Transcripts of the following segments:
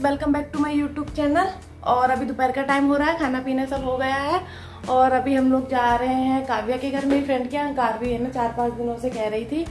Welcome back to my YouTube channel और अभी दोपहर का टाइम हो रहा है, खाना पीना सब हो गया है। और अभी हम लोग जा रहे हैं काव्या के घर, मेरी फ्रेंड के यहाँ। काव्य है ना चार पाँच दिनों से कह रही थी।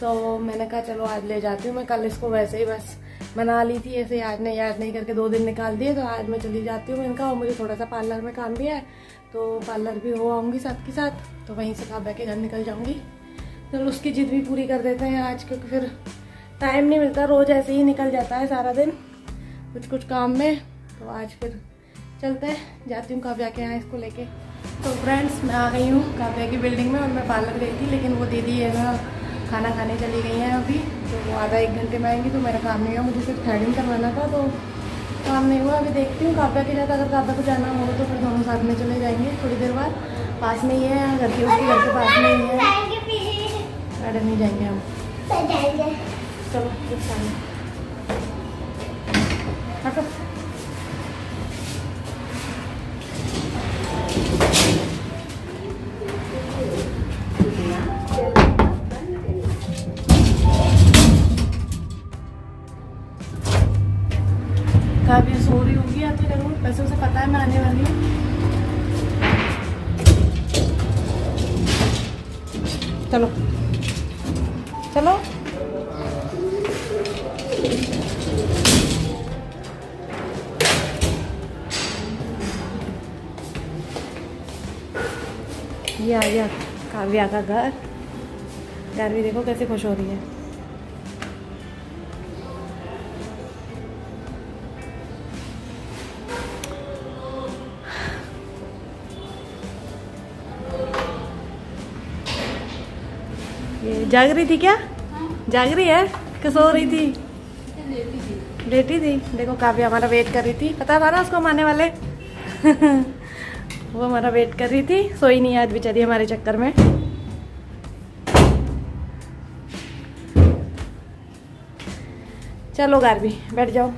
तो मैंने कहा, चलो, आज ले जाती हूँ मैं कल इसको वैसे ही बस बना ली थी, ऐसे आज नहीं, याद नहीं करके दो दिन निकाल दिए। तो आज मैं चली जाती हूँ इनका और मुझे थोड़ा सा पार्लर में काम भी है। तो पार्लर भी हो आऊँगी साथ के साथ। तो वहीं से काव्या के घर निकल जाऊँगी। चलो, उसकी जिद भी पूरी कर देते हैं आज, क्योंकि फिर टाइम नहीं मिलता, रोज़ ऐसे ही निकल जाता है सारा दिन। कुछ कुछ काम में। तो आज फिर चलते हैं। जाती हूँ काव्या के यहाँ इसको लेके। तो फ्रेंड्स मैं आ गई हूँ काव्या की बिल्डिंग में और मैं पार्लर गई थी लेकिन वो दीदी है ना खाना खाने चली गई हैं अभी। तो वो आधा एक घंटे में आएँगी तो मेरा काम नहीं हुआ मुझे सिर्फ़ थ्रेडिंग करवाना था तो काम नहीं हुआ। अभी देखती हूँ काव्या के साथ अगर काव्या को जाना हो तो फिर दोनों साथ में चले जाएँगे थोड़ी देर बाद। पास में ही है घर के उसके घर के पास में ही है। गार्डन नहीं जाएँगे हम। चलो सामने हटो होगी या तो वैसे उसे पता है मैं आने वाली हूँ। चलो। ये आ गया, काव्या का घर। यार भी देखो कैसे खुश हो रही है। ये जाग रही थी क्या? जाग रही है? कि सो रही थी? लेटी थी। देखो काव्या हमारा वेट कर रही थी। पता था ना उसको हम आने वाले वो हमारा वेट कर रही थी, सोई नहीं आज बेचारी हमारे चक्कर में। चलो गारवी बैठ जाओ।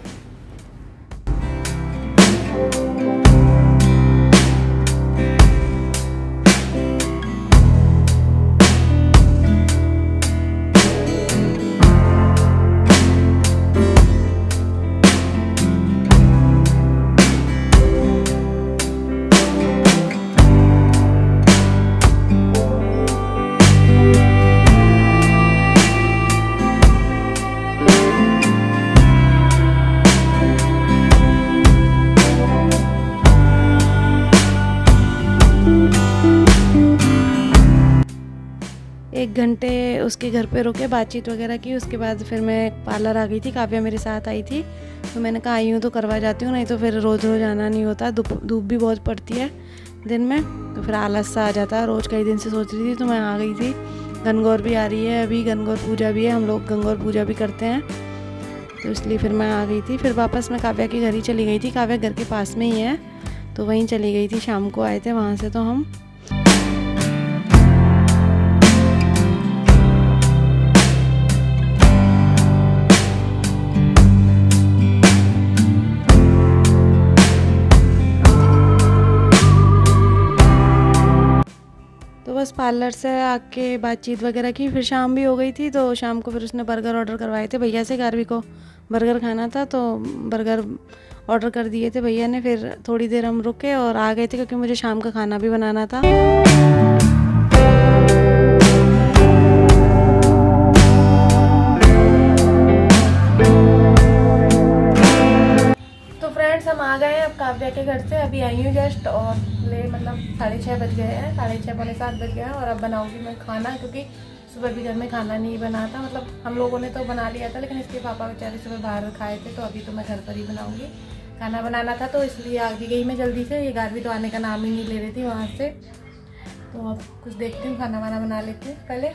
एक घंटे उसके घर पे रुके, बातचीत वगैरह की। उसके बाद फिर मैं पार्लर आ गई थी, काव्या मेरे साथ आई थी। तो मैंने कहा, आई हूँ तो करवा जाती हूँ, नहीं तो फिर रोज़ रोज़ आना नहीं होता। धूप धूप भी बहुत पड़ती है दिन में तो फिर आलस सा आ जाता। है रोज़ कई दिन से सोच रही थी तो मैं आ गई थी। गनगौर भी आ रही है अभी गनगौर पूजा भी है। हम लोग गनगौर पूजा भी करते हैं। तो इसलिए फिर मैं आ गई थी। फिर वापस मैं काव्या के घर ही चली गई थी। काव्या घर के पास में ही है तो वहीं चली गई थी। शाम को आए थे वहाँ से तो हम पार्लर से आके बातचीत वगैरह की, फिर शाम भी हो गई थी तो शाम को फिर उसने बर्गर ऑर्डर करवाए थे भैया से, गारवी को। बर्गर खाना था तो बर्गर ऑर्डर कर दिए थे भैया ने, फिर थोड़ी देर हम रुके और आ गए थे, क्योंकि मुझे शाम का खाना भी बनाना था। गए अब काव्या के घर से, अभी आई हूँ जस्ट और ले मतलब साढ़े छः बज गए हैं, साढ़े छः पौने सात बज गए हैं और अब बनाऊँगी मैं खाना क्योंकि सुबह भी घर में खाना नहीं बना था। मतलब हम लोगों ने तो बना लिया था, लेकिन इसके पापा बेचारे सुबह बाहर खाए थे तो अभी तो मैं घर पर ही बनाऊँगी। खाना बनाना था तो इसलिए आ भी गई मैं जल्दी से, ये गारवी तो आने का नाम ही नहीं ले रही थी वहाँ से। तो अब कुछ देखती हूँ, खाना वाना बना लेती हूँ। पहले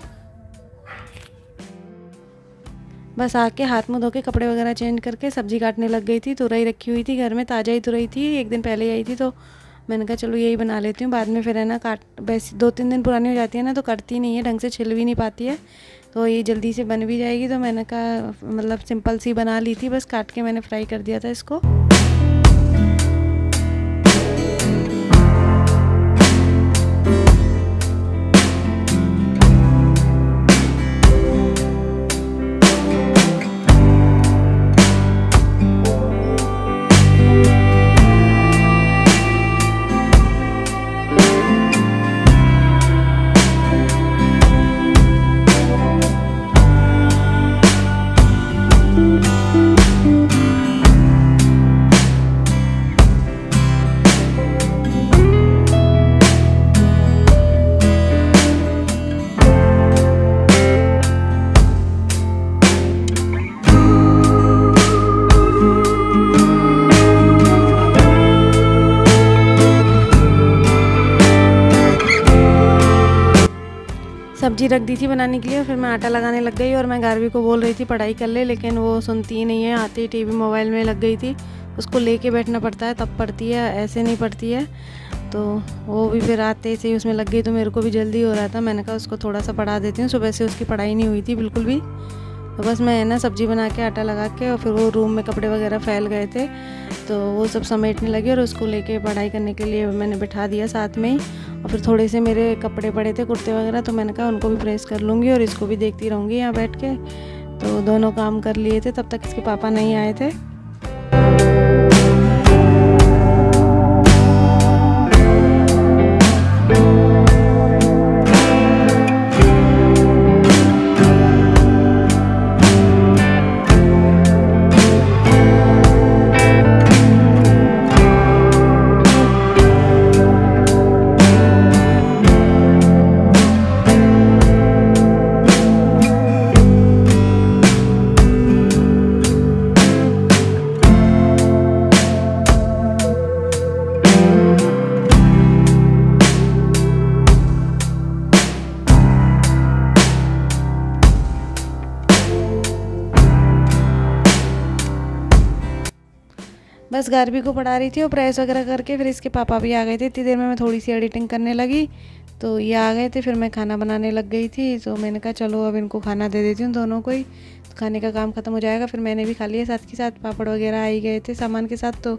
बस आके हाथ मुँह धो के कपड़े वगैरह चेंज करके सब्ज़ी काटने लग गई थी, तुरई रखी हुई थी, घर में ताज़ा ही तुरई थी, एक दिन पहले आई थी तो मैंने कहा चलो यही बना लेती हूँ, बाद में फिर है ना काट वैसे दो तीन दिन पुरानी हो जाती है ना तो कटती नहीं है, ढंग से छिल भी नहीं पाती है तो ये जल्दी से बन भी जाएगी तो मैंने कहा मतलब सिंपल सी बना ली थी, बस काट के मैंने फ्राई कर दिया था इसको। सब्ज़ी रख दी थी बनाने के लिए, फिर मैं आटा लगाने लग गई और मैं गारवी को बोल रही थी, पढ़ाई कर ले, लेकिन वो सुनती ही नहीं है। आती ही टीवी मोबाइल में लग गई थी। उसको लेके बैठना पड़ता है, तब पढ़ती है, ऐसे नहीं पढ़ती है। तो वो भी फिर आते से ही उसमें लग गई तो मेरे को भी जल्दी हो रहा था। मैंने कहा, उसको थोड़ा सा पढ़ा देती हूँ। सुबह से उसकी पढ़ाई नहीं हुई थी बिल्कुल भी। तो बस मैं ना, सब्ज़ी बना के, आटा लगा के और फिर वो रूम में कपड़े वगैरह फैल गए थे। तो वो सब समेटने लगी और उसको लेके पढ़ाई करने के लिए मैंने बैठा दिया साथ में ही। और फिर थोड़े से मेरे कपड़े पड़े थे, कुर्ते वगैरह तो मैंने कहा उनको भी प्रेस कर लूँगी और इसको भी देखती रहूँगी यहाँ बैठ के। तो दोनों काम कर लिए थे, तब तक इसके पापा नहीं आए थे। बस गारबी को पढ़ा रही थी और प्रेस वगैरह करके फिर इसके पापा भी आ गए थे। इतनी देर में मैं थोड़ी सी एडिटिंग करने लगी तो ये आ गए थे, फिर मैं खाना बनाने लग गई थी। तो मैंने कहा, चलो, अब इनको खाना दे देती हूँ दोनों को ही। तो खाने का काम ख़त्म हो जाएगा, फिर मैंने भी खा लिया। साथ के साथ पापड़ वगैरह आ ही गए थे सामान के साथ तो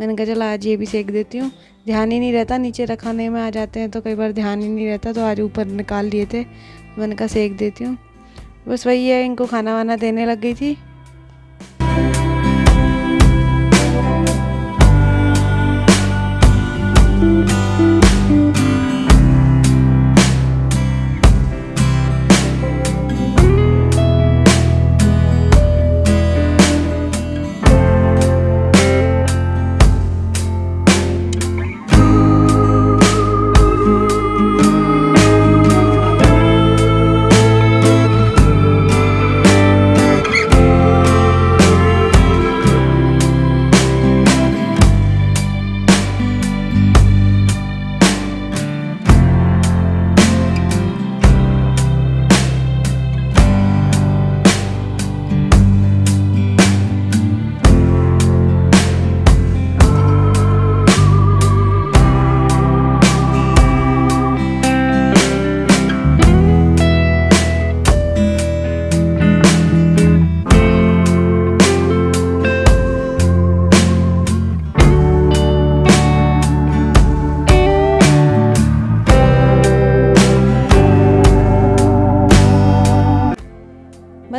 मैंने कहा, चलो, आज ये भी सेक देती हूँ। ध्यान ही नहीं रहता, नीचे रखाने में आ जाते हैं तो कई बार ध्यान ही नहीं रहता तो आज ऊपर निकाल लिए थे। तो मैंने कहा, सेक देती हूँ। बस वही है, इनको खाना वाना देने लग गई थी।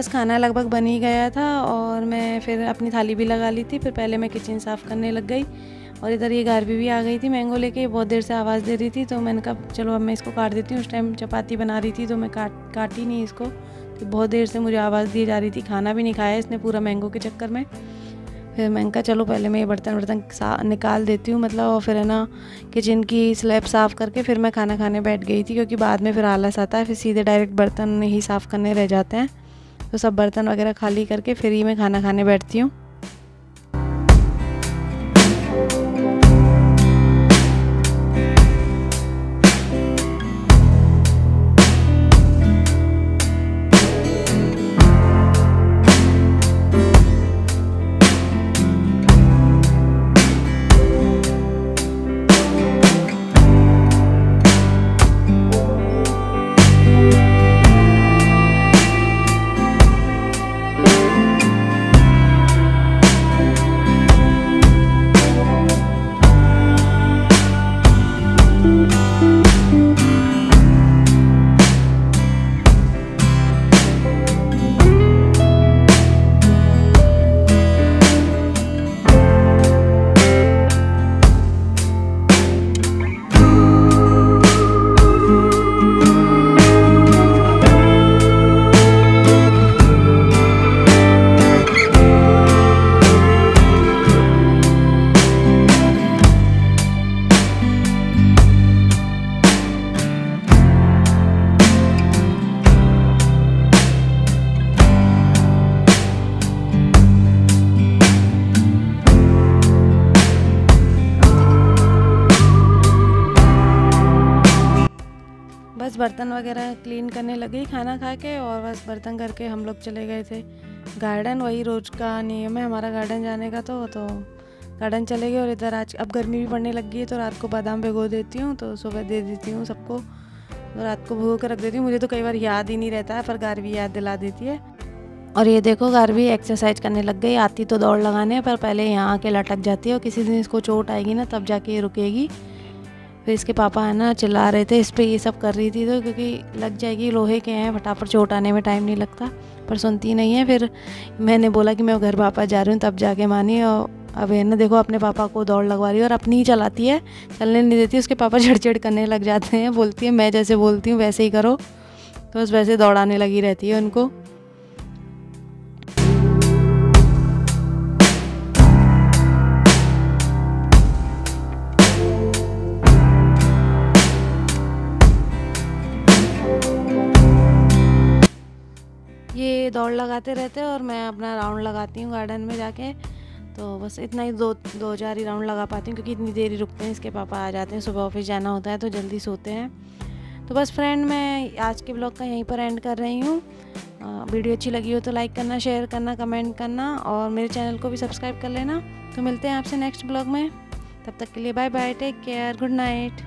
बस खाना लगभग बन ही गया था और मैं फिर अपनी थाली भी लगा ली थी, फिर पहले मैं किचन साफ़ करने लग गई और इधर ये गारबी भी आ गई थी मैंगो लेके बहुत देर से आवाज़ दे रही थी तो मैंने कहा, चलो अब मैं इसको काट देती हूँ, उस टाइम चपाती बना रही थी तो मैं काट, काटी नहीं इसको। तो बहुत देर से मुझे आवाज़ दी जा रही थी, खाना भी नहीं खाया इसने पूरा मैंगो के चक्कर में। फिर मैंने कहा, चलो पहले मैं ये बर्तन वर्तन निकाल देती हूँ मतलब और फिर है ना किचन की स्लैब साफ़ करके फिर मैं खाना खाने बैठ गई थी, क्योंकि बाद में फिर आलस आता है, फिर सीधे डायरेक्ट बर्तन ही साफ़ करने रह जाते हैं। तो सब बर्तन वगैरह खाली करके फ्री में खाना खाने बैठती हूँ। बर्तन वगैरह क्लीन करने लगी, खाना खा के और बस बर्तन करके हम लोग चले गए थे। गार्डन, वही रोज़ का नियम है, हमारा गार्डन जाने का तो तो गार्डन चले गए और इधर आज, अब गर्मी भी पड़ने लगी है तो रात को बादाम भिगो देती हूँ तो सुबह दे देती हूँ सबको। तो रात को भूख रख देती हूँ, मुझे तो कई बार याद ही नहीं रहता है, पर गार भी याद दिला देती है। और ये देखो भी एक्सरसाइज करने लग गई, आती तो दौड़ लगाने, पर पहले यहाँ आके लटक जाती है और किसी दिन इसको चोट आएगी ना, तब जाके ये रुकेगी। फिर इसके पापा है ना चिल्ला रहे थे, इस पर ये सब कर रही थी तो क्योंकि लग जाएगी लोहे के हैं, फटाफट चोट आने में टाइम नहीं लगता, पर सुनती नहीं है। फिर मैंने बोला कि मैं घर पापा जा रही हूँ, तब जाके मानी और अब है ना, देखो अपने पापा को दौड़ लगवा रही है और अपनी ही चलाती है, चलने नहीं देती, उसके पापा झड़झड़ करने लग जाते हैं, बोलती है, मैं जैसे बोलती हूँ, वैसे ही करो। तो बस वैसे दौड़ाने लगी रहती है उनको। दौड़ लगाते रहते हैं और मैं अपना राउंड लगाती हूँ गार्डन में जाके। तो बस इतना ही दो दो चार ही राउंड लगा पाती हूँ क्योंकि इतनी देरी रुकते हैं, इसके पापा आ जाते हैं, सुबह ऑफ़िस जाना होता है तो जल्दी सोते हैं। तो बस फ्रेंड मैं आज के ब्लॉग का यहीं पर एंड कर रही हूँ। वीडियो अच्छी लगी हो तो लाइक करना शेयर करना कमेंट करना और मेरे चैनल को भी सब्सक्राइब कर लेना। तो मिलते हैं आपसे नेक्स्ट ब्लॉग में। तब तक के लिए bye bye take care good night